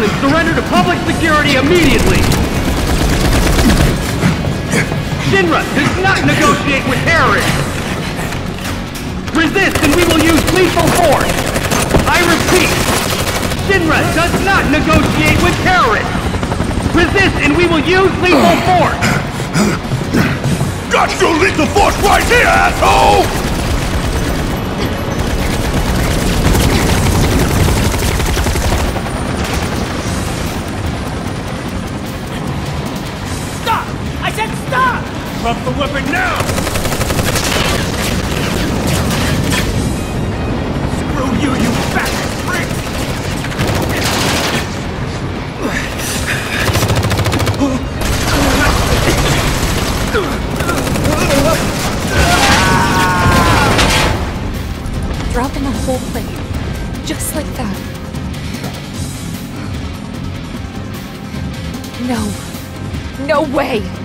Down and surrender to public security immediately! Shinra does not negotiate with terrorists! Resist and we will use lethal force! I repeat, Shinra does not negotiate with terrorists! Resist and we will use lethal force! Got your lethal force right here, asshole! Drop the weapon now! Screw you, you fat freak! Dropping the whole plate. Just like that. No. No way!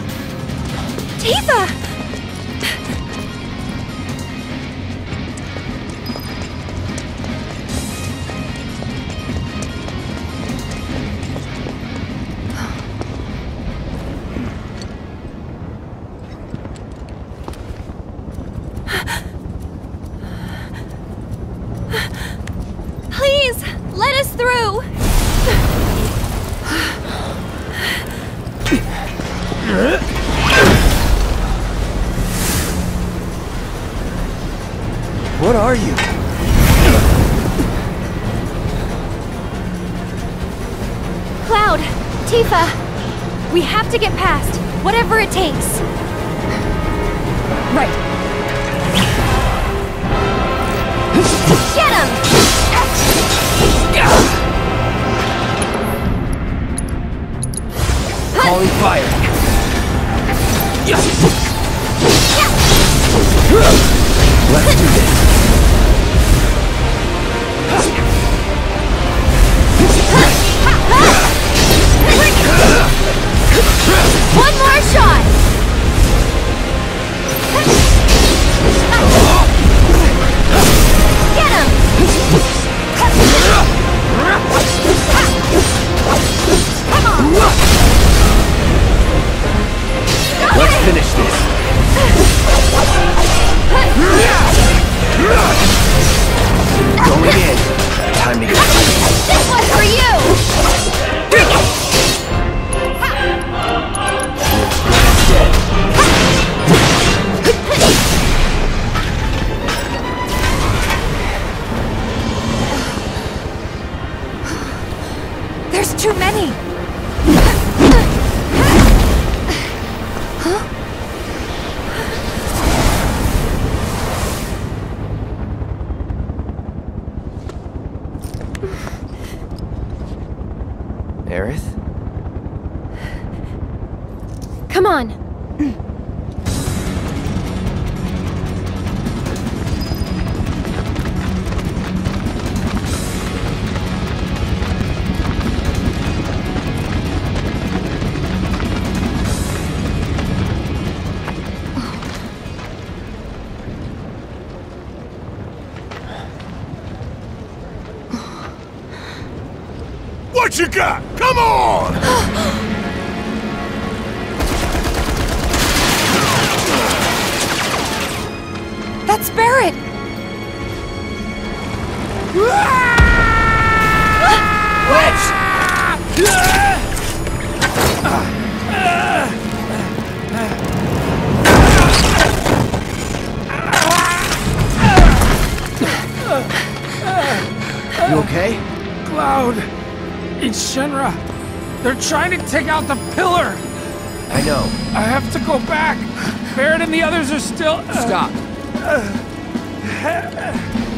Too many! To take out the pillar! I know. I have to go back! Barret and the others are still. Uh, Stop.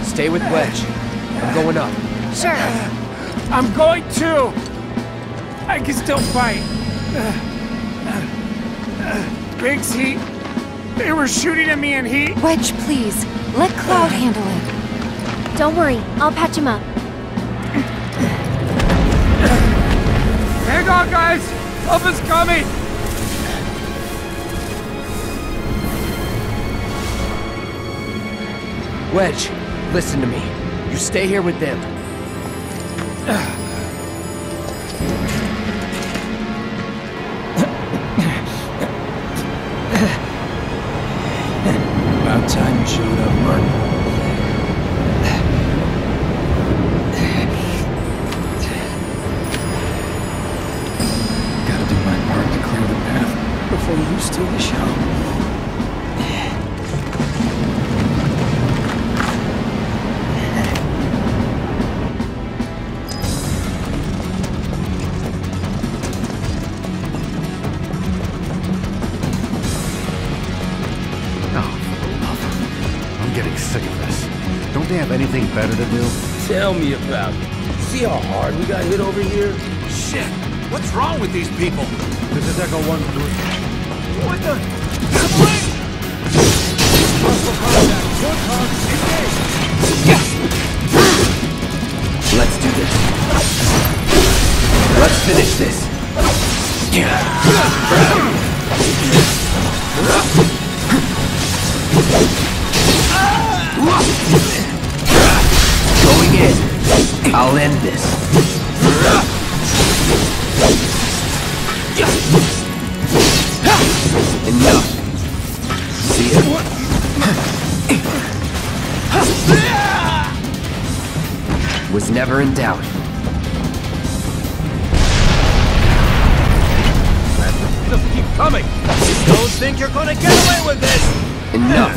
Stay with Wedge. I'm going up. Sure. I'm going too! I can still fight. Biggs, he. They were shooting at me and he. Wedge, please. Let Cloud handle it. Don't worry, I'll patch him up. Hang on, guys! Help is coming! Wedge, listen to me. You stay here with them. About time you showed up, Martin. Oh, sick of this. Don't they have anything better to do? Tell me about it. See how hard we got hit over here? Shit! What's wrong with these people? This is Echo 1 What the? Let's do this. Let's finish this. Going in. I'll end this. Never in doubt. Just keep coming! Don't think you're gonna get away with this! Enough.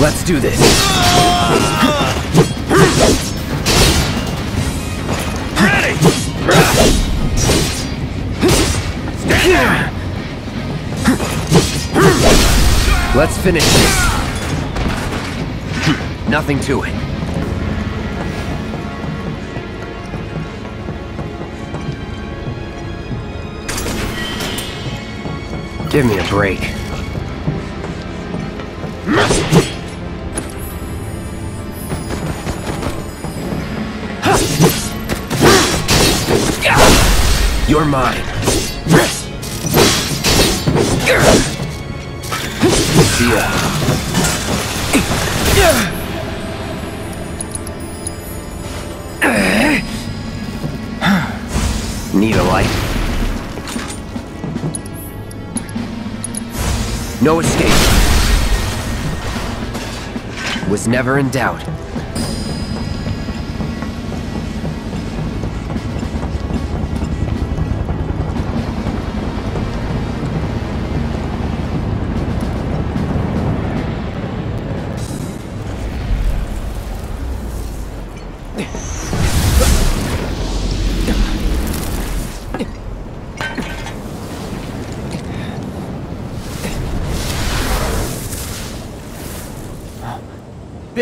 Let's do this. Let's finish this. Nothing to it. Give me a break. You're mine. No escape. Was never in doubt.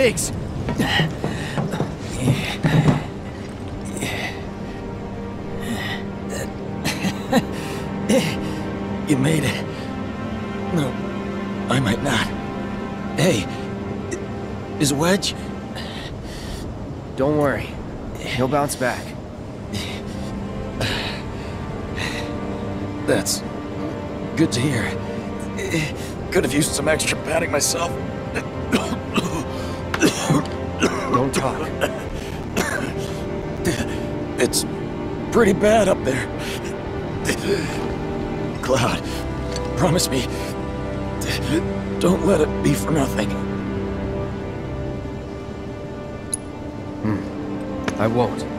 Biggs! You made it. No, I might not. Hey, is Wedge? Don't worry. He'll bounce back. That's good to hear. Could have used some extra padding myself. Talk. It's pretty bad up there. Cloud, promise me, don't let it be for nothing. Hmm. I won't.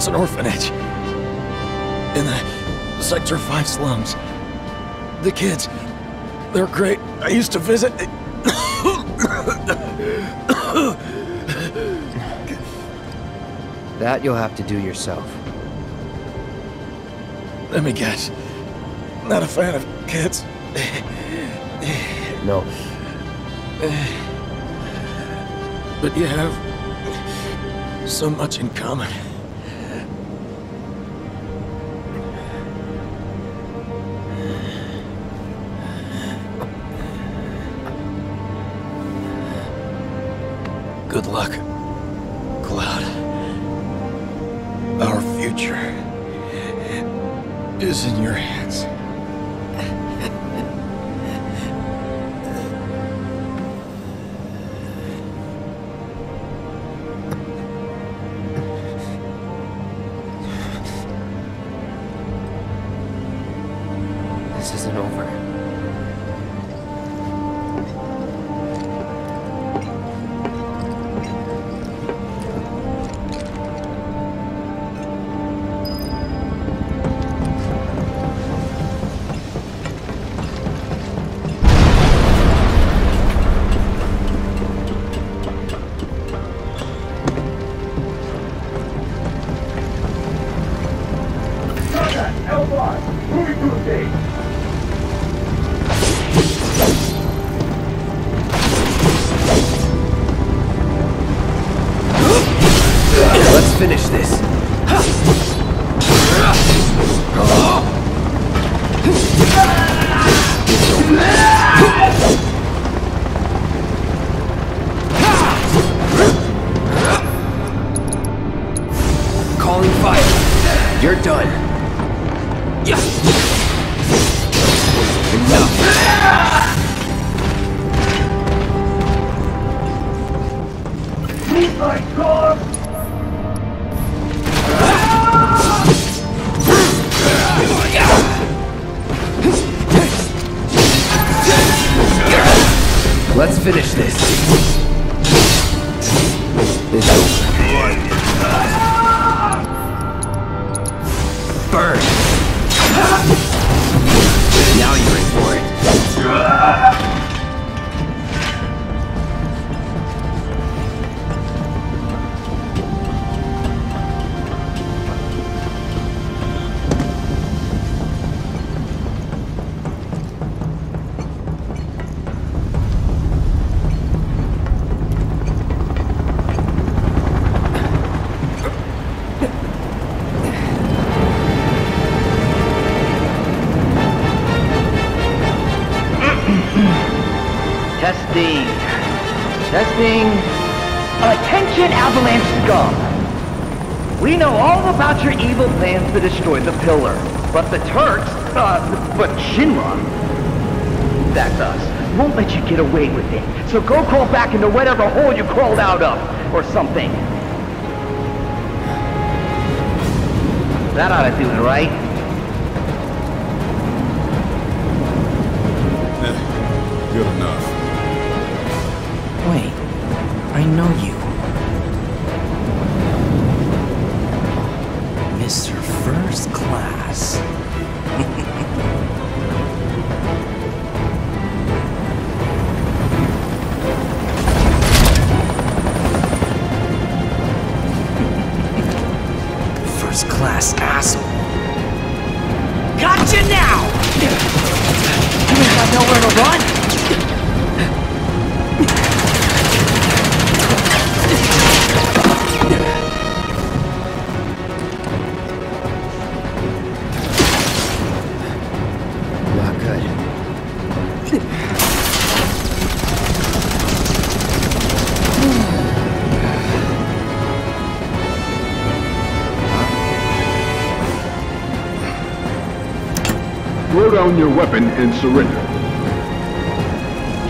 It's an orphanage. In the Sector 5 slums. The kids, they're great. I used to visit. That you'll have to do yourself. Let me guess. Not a fan of kids. No. But you have so much in common. Into whatever hole you crawled out of, or something. That ought to do it, right? Down your weapon and surrender.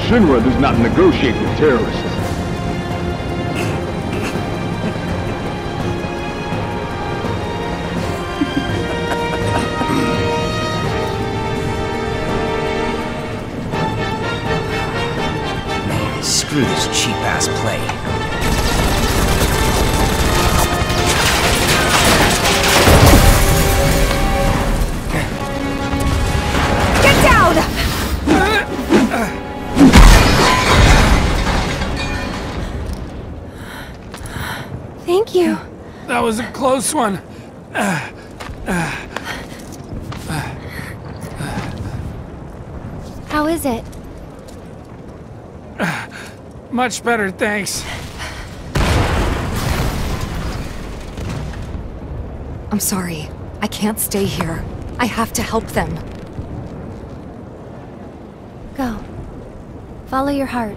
Shinra does not negotiate with terrorists. Thank you. That was a close one. How is it? Much better, thanks. I'm sorry. I can't stay here. I have to help them. Go. Follow your heart.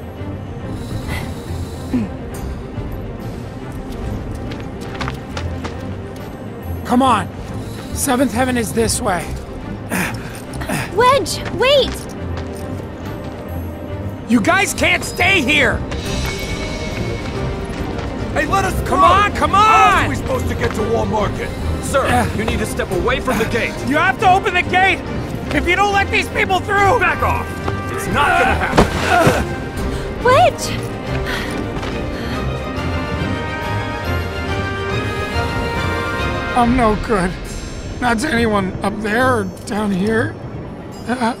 Come on. Seventh Heaven is this way. Wedge, wait! You guys can't stay here! Hey, let us Come go! on, come on! How are we supposed to get to Wall Market? Sir, Uh. you need to step away from the gate. You have to open the gate! If you don't let these people through! Back off! It's not gonna happen. Wedge! I'm no good. Not to anyone up there or down here. Uh,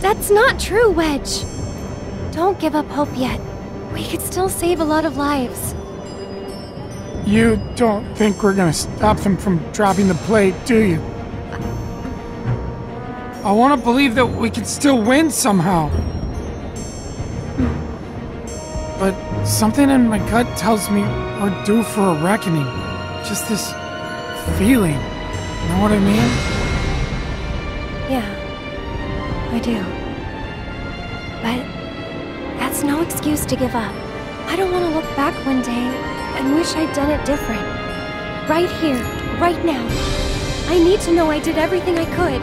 That's not true, Wedge. Don't give up hope yet. We could still save a lot of lives. you don't think we're gonna stop them from dropping the plate, do you? I want to believe that we can still win somehow. Something in my gut tells me we're due for a reckoning. Just this feeling. You know what I mean? Yeah, I do. But that's no excuse to give up. I don't want to look back one day and wish I'd done it different. Right here, right now. I need to know I did everything I could.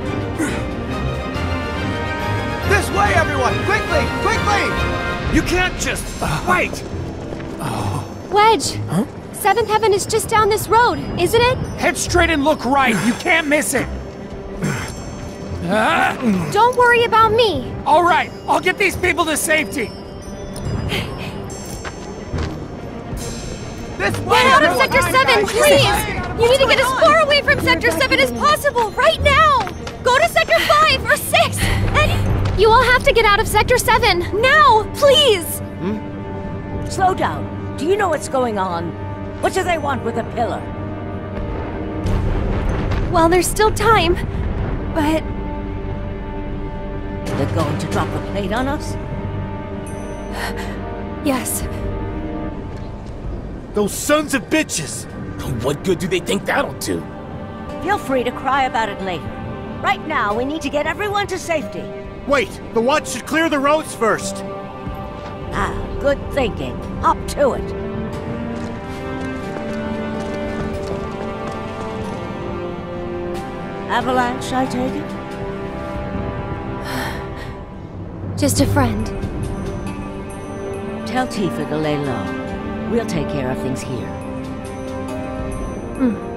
Way, everyone! Quickly! Quickly! You can't just wait! Wedge! Huh? Seventh Heaven is just down this road, isn't it? Head straight and look right. You can't miss it. Don't worry about me. all right, I'll get these people to safety. This way! Get out of! Sector 7, please! You need to get as far away from Sector 7 as possible, right now! Go to Sector 5 or 6! And you all have to get out of Sector 7, now, please! Hmm? Slow down. Do you know what's going on? What do they want with the pillar? Well, there's still time, but They're going to drop a plate on us? yes. Those sons of bitches! What good do they think that'll do? Feel free to cry about it later. Right now, we need to get everyone to safety. Wait, the watch should clear the roads first. Ah, good thinking. Up to it. Avalanche, I take it? Just a friend. Tell Tifa to lay low. We'll take care of things here. I've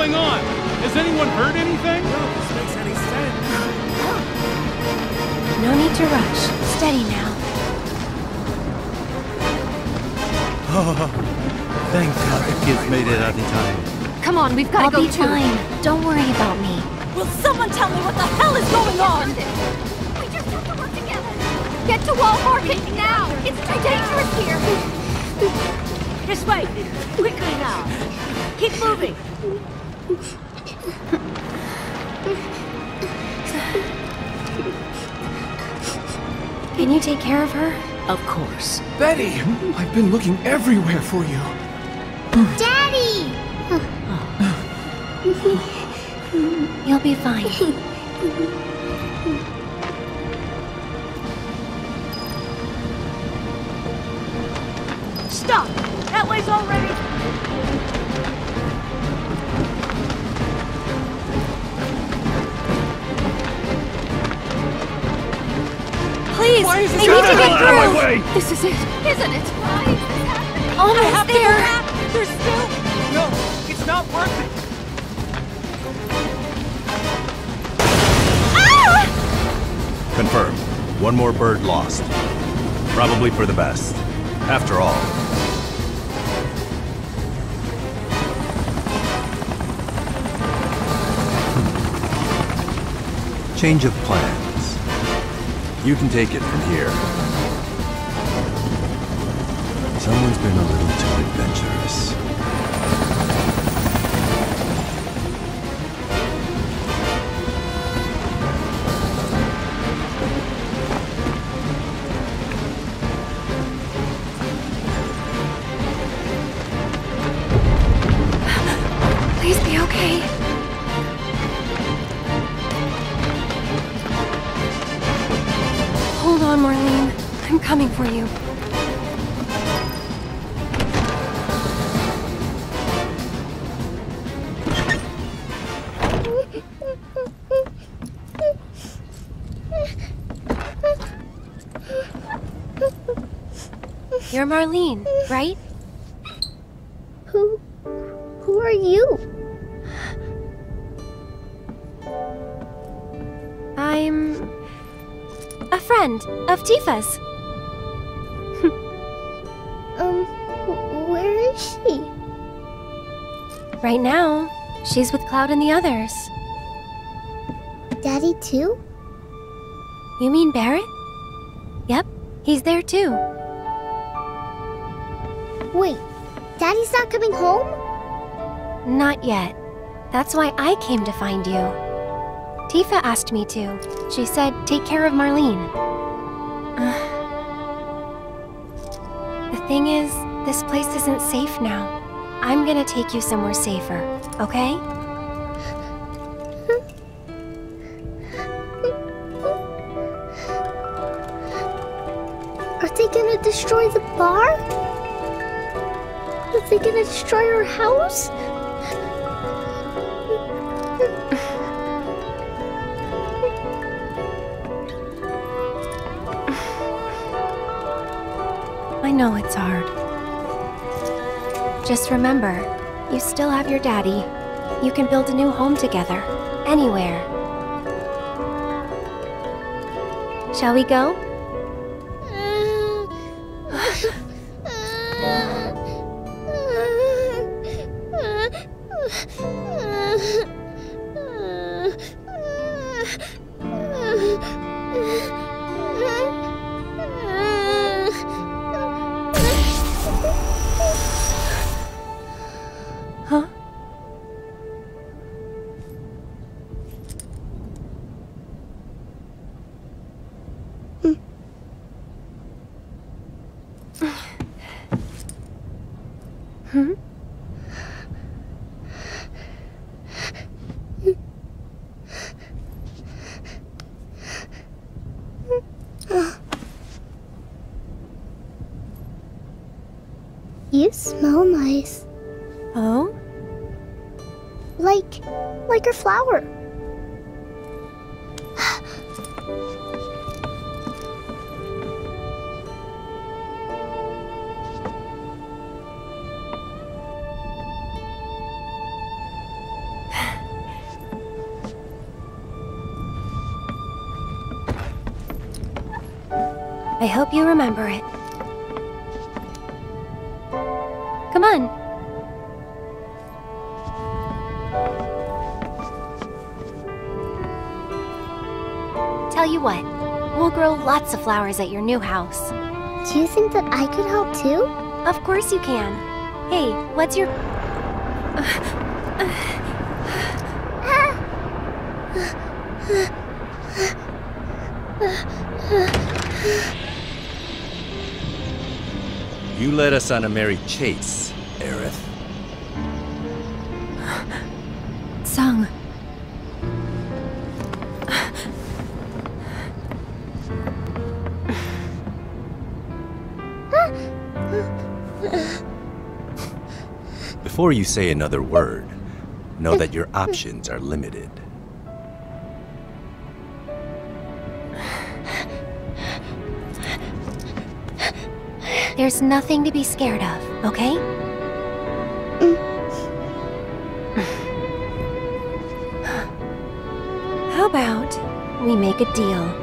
going on? Has anyone heard anything? No, this makes any sense. No need to rush. Steady now. Oh, thank God the kids made it out in time. Come on, we've got to go be too. fine. Don't worry about me. Will someone tell me what the hell is going on? We just have to work together. Get to Wall Market now. It's too dangerous here. This way! Quickly now! Keep moving! Can you take care of her? Of course. Betty! I've been looking everywhere for you. Daddy! You'll be fine. Stop! That way's already... Please, Why is I this need to happening? get Out of my through. way! This is it. Isn't it? Why is this happening? Almost have to go there. back! There's still... No, it's not worth it. Ah! Confirmed. One more bird lost. Probably for the best. After all. Change of plans. You can take it from here. Someone's been a little too adventurous. Marlene, right? Who... who are you? I'm a friend of Tifa's. Um, where is she? Right now, she's with Cloud and the others. Daddy too? You mean Barret? Yep, he's there too. Daddy's not coming home? Not yet. That's why I came to find you. Tifa asked me to. She said, take care of Marlene. the thing is, this place isn't safe now. I'm gonna take you somewhere safer, okay? Are they gonna destroy the bar? They gonna destroy our house? I know it's hard. Just remember, you still have your daddy. You can build a new home together, anywhere. Shall we go? I hope you remember it. Come on. Tell you what, we'll grow lots of flowers at your new house. Do you think that I could help too? Of course you can. Hey, what's your... You led us on a merry chase, Aerith. Tseng. Before you say another word, know that your options are limited. There's nothing to be scared of, okay? Mm. How about we make a deal?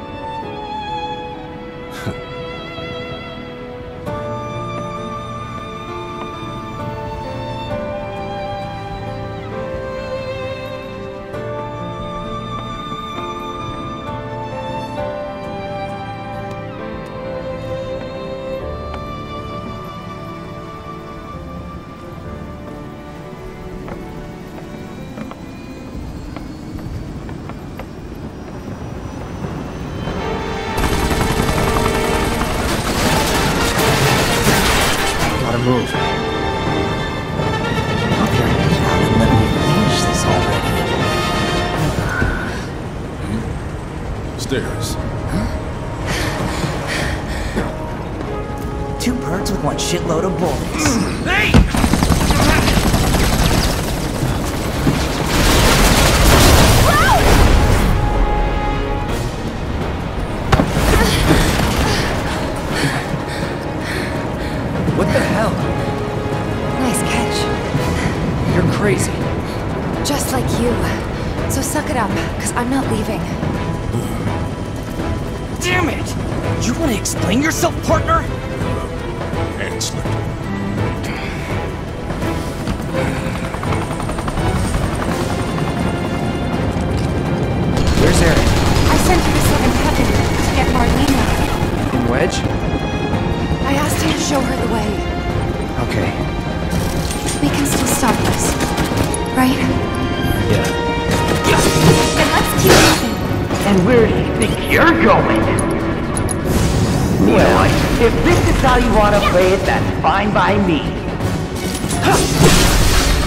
Fine by me.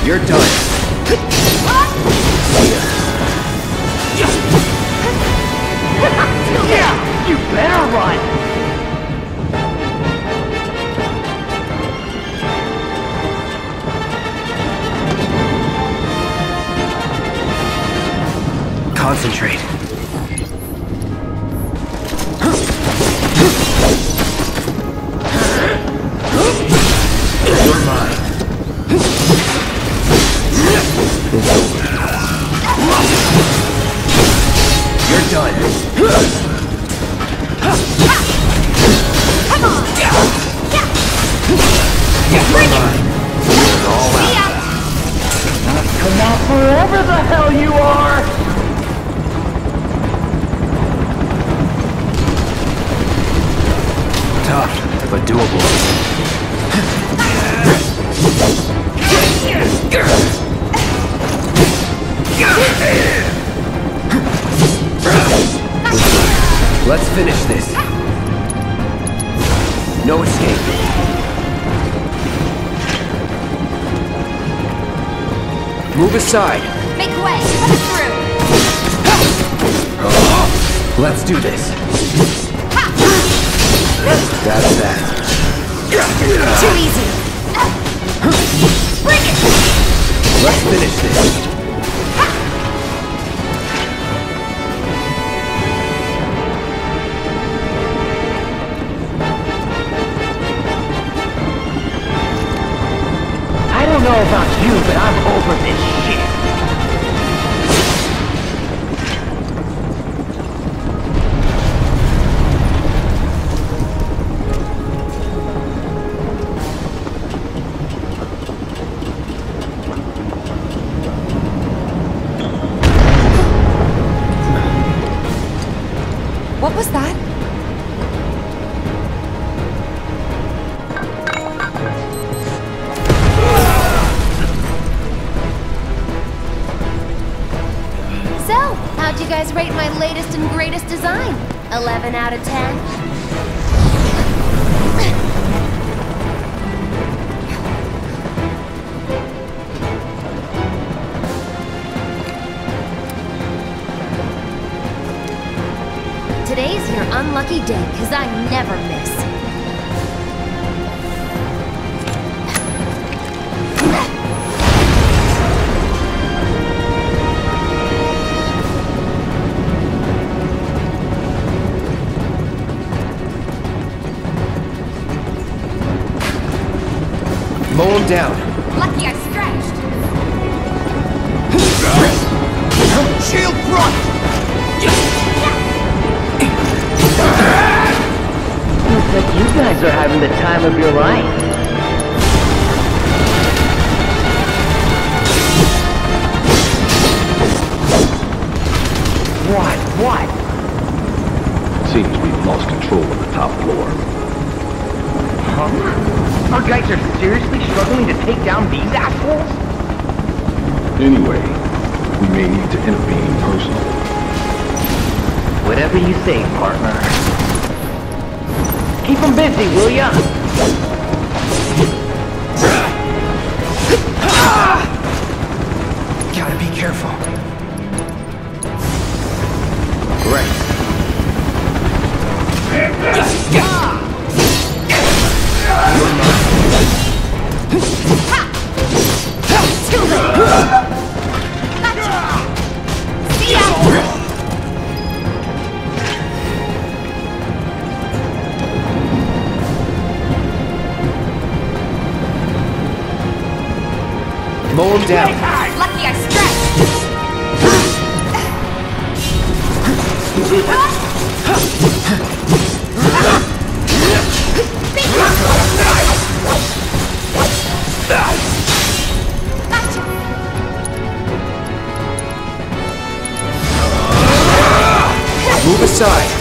You're done. yeah, you better run. Concentrate. Move aside. Make way! Come through! Let's do this. That's that. Too easy! Bring it! Let's finish this. I don't know about you, but I'm over this Anyway, we may need to intervene personally. Whatever you say, partner. Keep them busy, will ya? Gotta be careful. Right. Too late! Mow him down. Lucky I stretched! Move aside.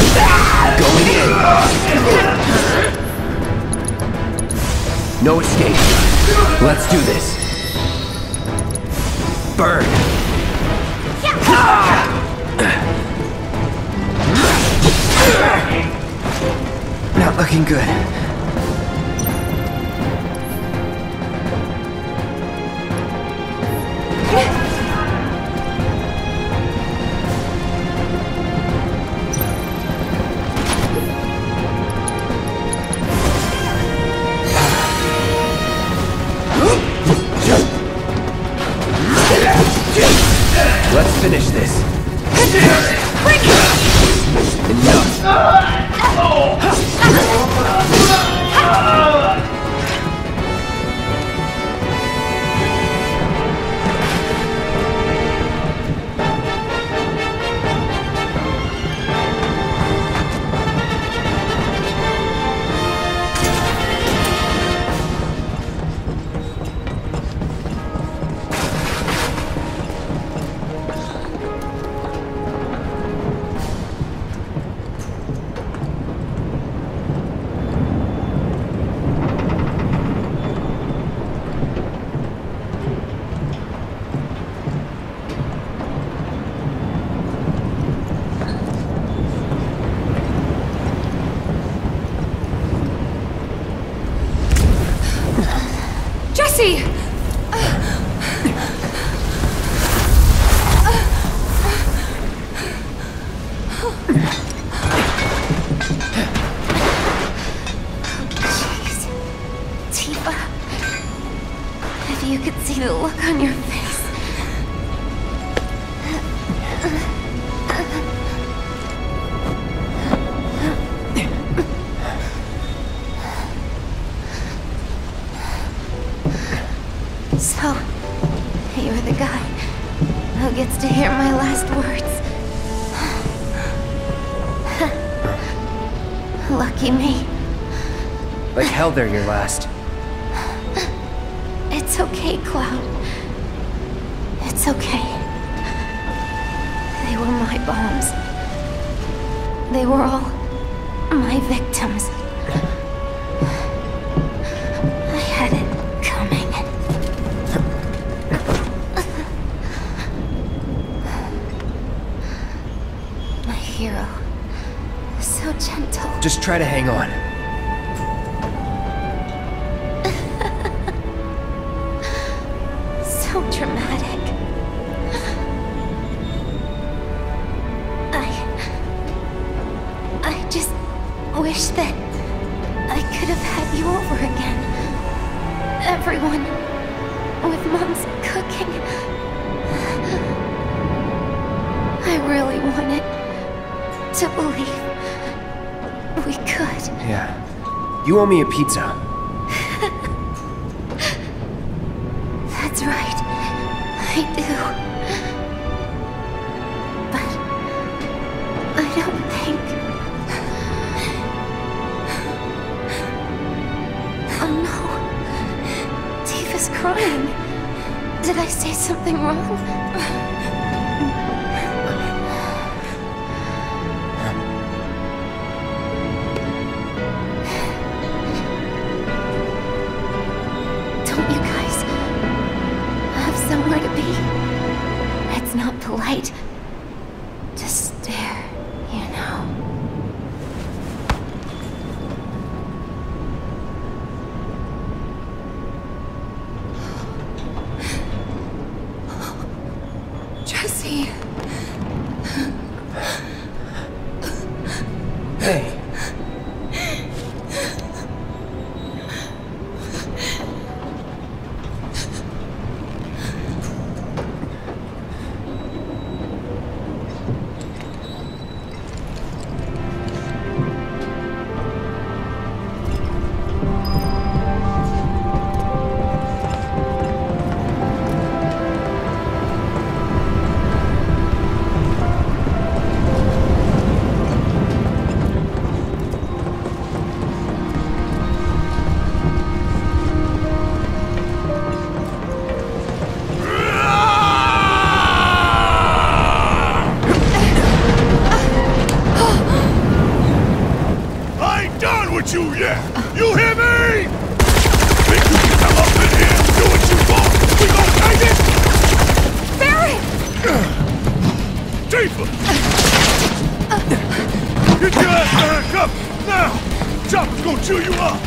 No escape. Let's do this. Burn. Not looking good. Hell your last. Owe me a pizza. That's right. I do. But I don't think. Oh no. Tifa's crying. Did I say something wrong? You hear me? Think you can come up in here do what you want? We gonna take it? Barret! Tifa! Get your ass back up! Now! Chopper's gonna chew you up!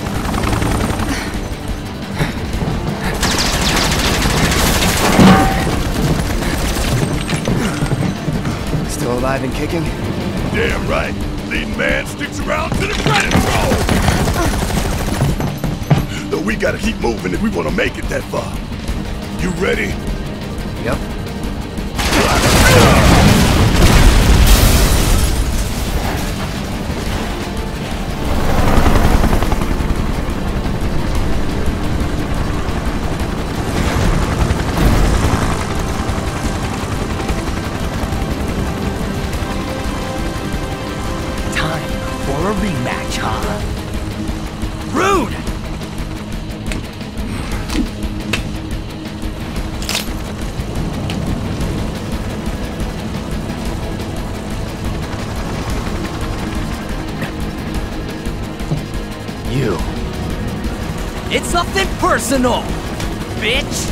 Still alive and kicking? Damn right! Leading man sticks around to the credit roll! Though we gotta keep moving if we wanna make it that far. You ready? Bitch!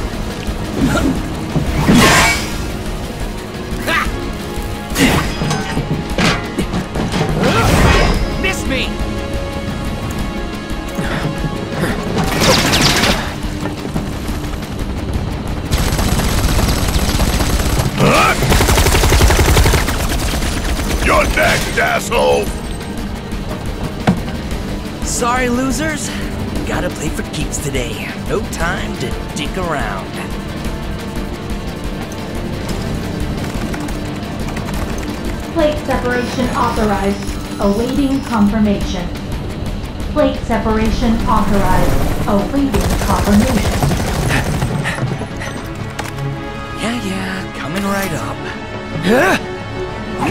Miss me! You're next, asshole! Sorry, losers. Gotta play for keeps today. No time to dick around. Plate separation authorized. Awaiting confirmation. Plate separation authorized. Awaiting confirmation. Yeah, yeah, coming right up. Huh?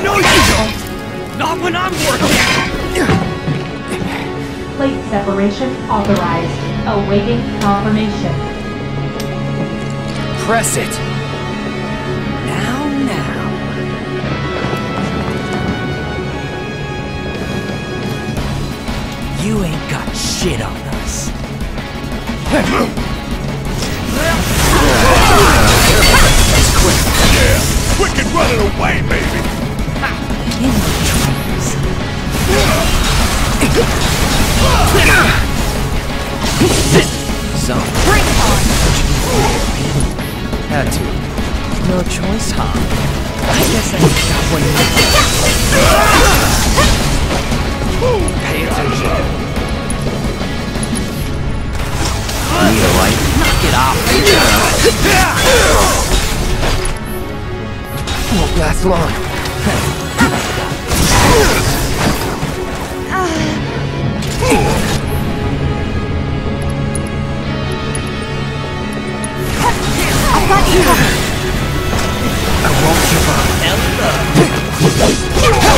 No, you don't! Not when I'm working! Plate separation authorized. Awaiting confirmation. Press it. Now, now. You ain't got shit on us. Yeah, quick and running away, baby! In the trees. So, Bring on! had to. No choice, huh? I guess I got one. Pay attention. Long. I got you. I won't give up.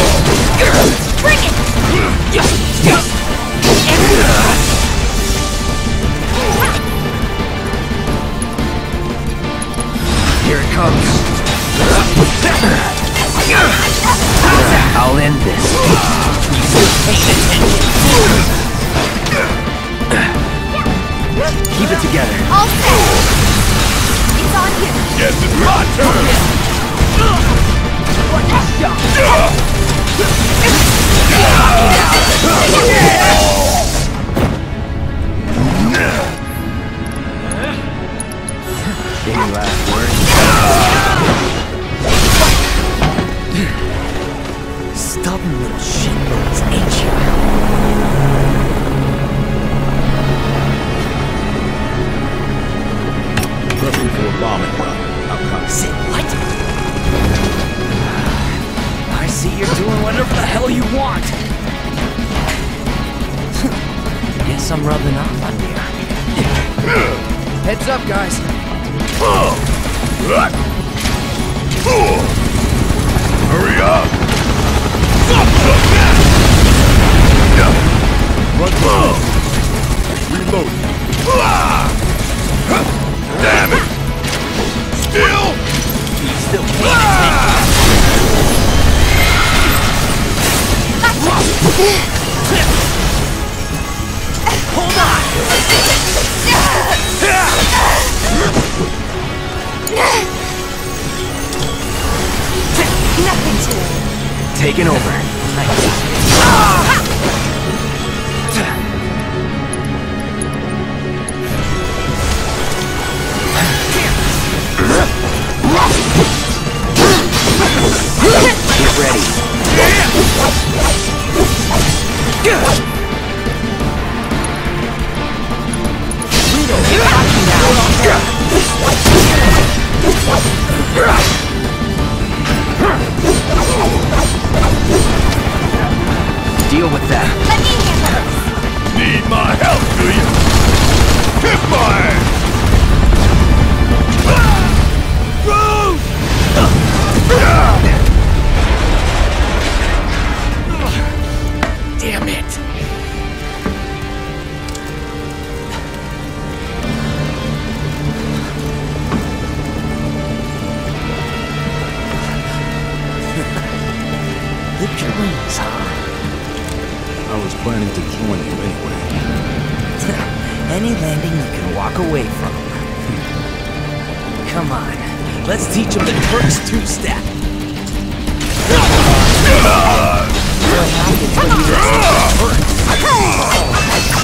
Nothing to it. Taking over. Get ready. Deal with that. Let me handle this. Need my help, do you? Kiss my landing you can walk away from. Come on, let's teach them the Turks two-step.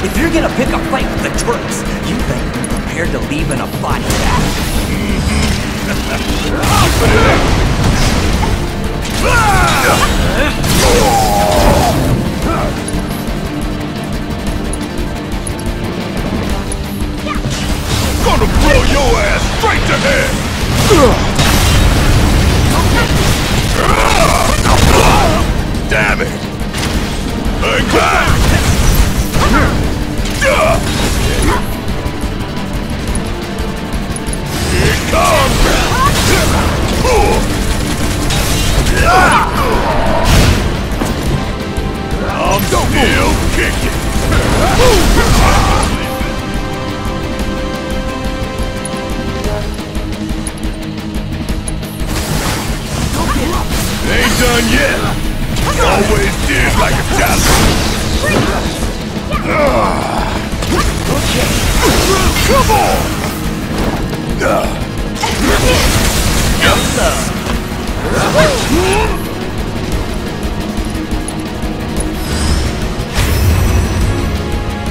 If you're gonna pick a fight with the Turks, you better be prepared to leave in a body bag. your ass straight to him! Damn it! Hang back! Here it comes! I'm still kicking! Done yet. Always did like a challenge. Come on!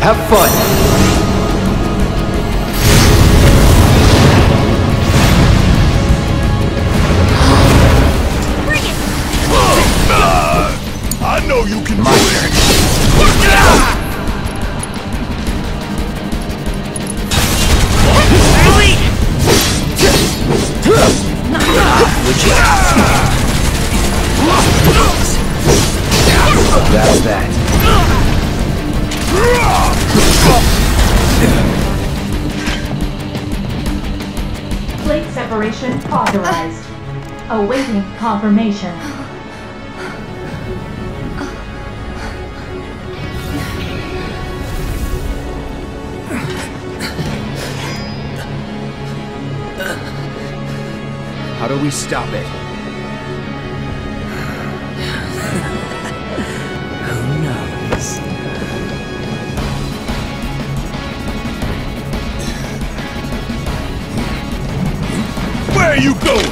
Have fun. Authorized. Awaiting confirmation. How do we stop it? You going?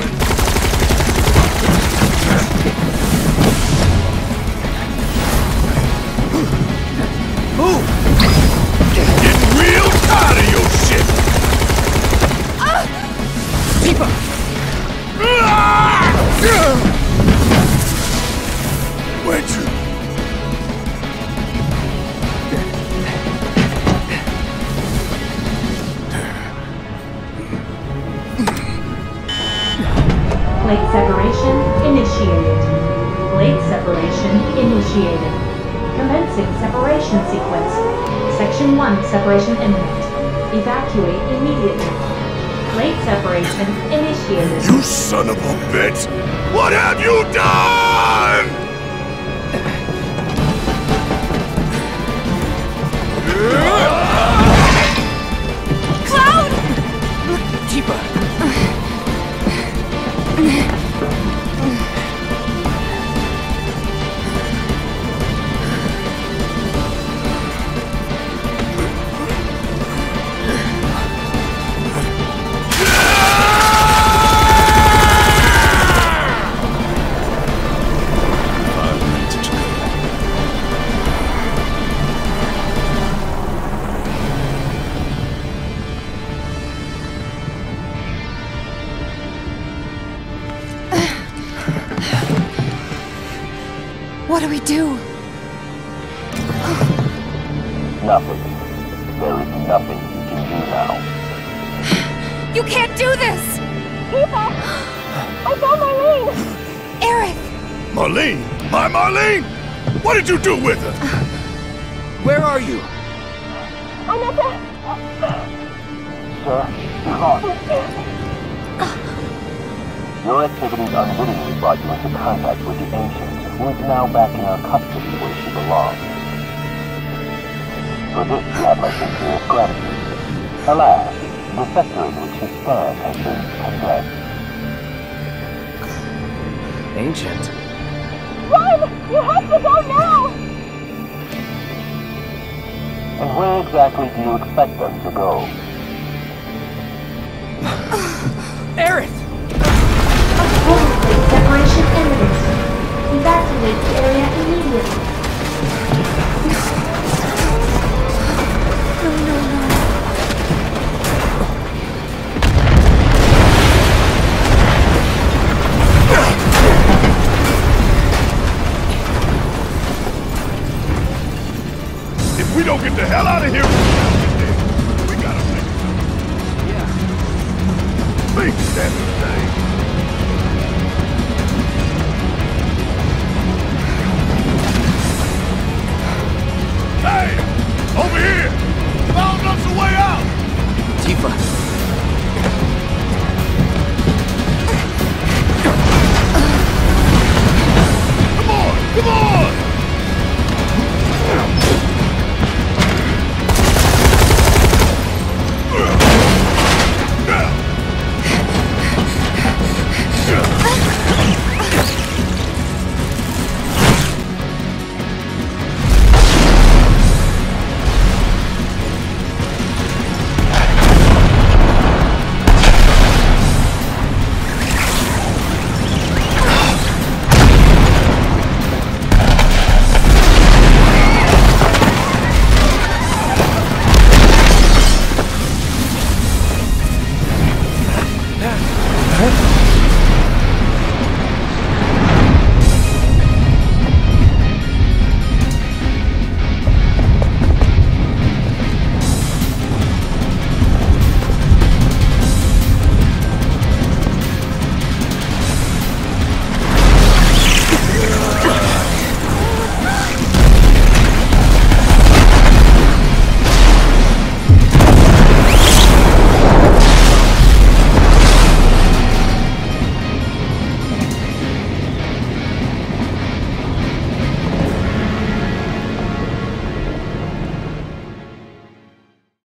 Did you do with her? Where are you? I'm at the... Sir, lost. Your activities unwittingly brought you into contact with the Ancients, who is now back in our custody where she belongs. For this, you have my sincerest gratitude. Alas, the sector in which she stands has been condemned. Ancient. Run! You have to go now! And where exactly do you expect us to go? Aerith! We gotta